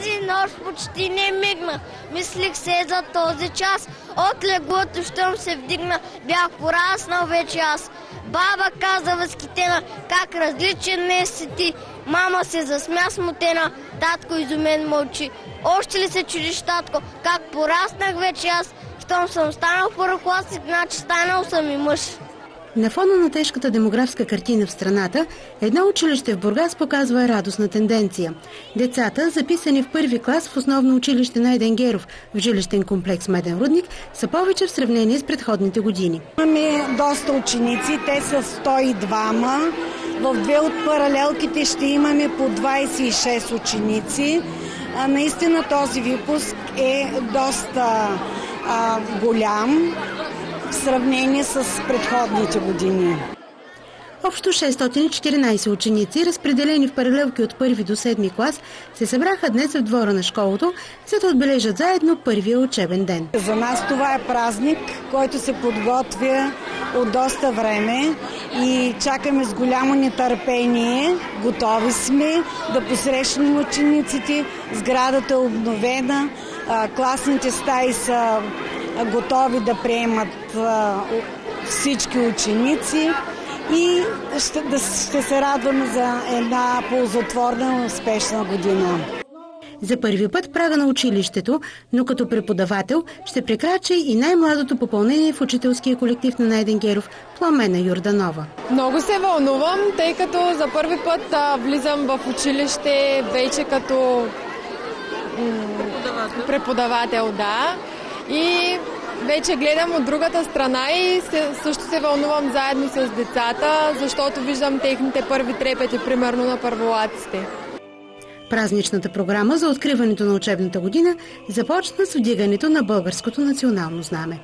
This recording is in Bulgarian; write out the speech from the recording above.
Тази нощ почти не мигна. Мислих се за този час. От леглото, щом се вдигна, бях пораснал вече аз. Баба каза възхитена, как различен не си ти. Мама се засмя смутена, татко изумен мълчи. Още ли се чудиш, татко, как пораснах вече аз? Щом съм станал първокласник, значи станал съм и мъж. На фона на тежката демографска картина в страната, едно училище в Бургас показва радостна тенденция. Децата, записани в първи клас в основно училище на Еденгеров в жилищен комплекс Меден Рудник, са повече в сравнение с предходните години. Имаме доста ученици, те са 102 В две от паралелките ще имаме по 26 ученици. А, наистина този випуск е доста а, голям сравнение с предходните години. Общо 614 ученици, разпределени в паралелки от първи до седми клас, се събраха днес в двора на школото, за да отбележат заедно първия учебен ден. За нас това е празник, който се подготвя от доста време и чакаме с голямо нетърпение. Готови сме да посрещнем учениците. Сградата е обновена, класните стаи са готови да приемат всички ученици и ще, да, ще се радваме за една ползотворна и успешна година. За първи път прага на училището, но като преподавател ще прекрачи и най-младото попълнение в учителския колектив на Найден Геров Пламена Юрданова. Много се вълнувам, тъй като за първи път а, влизам в училище вече като преподавател. преподавател, да. И вече гледам от другата страна и също се вълнувам заедно с децата, защото виждам техните първи трепети, примерно на първолаците. Празничната програма за откриването на учебната година започна с вдигането на българското национално знаме.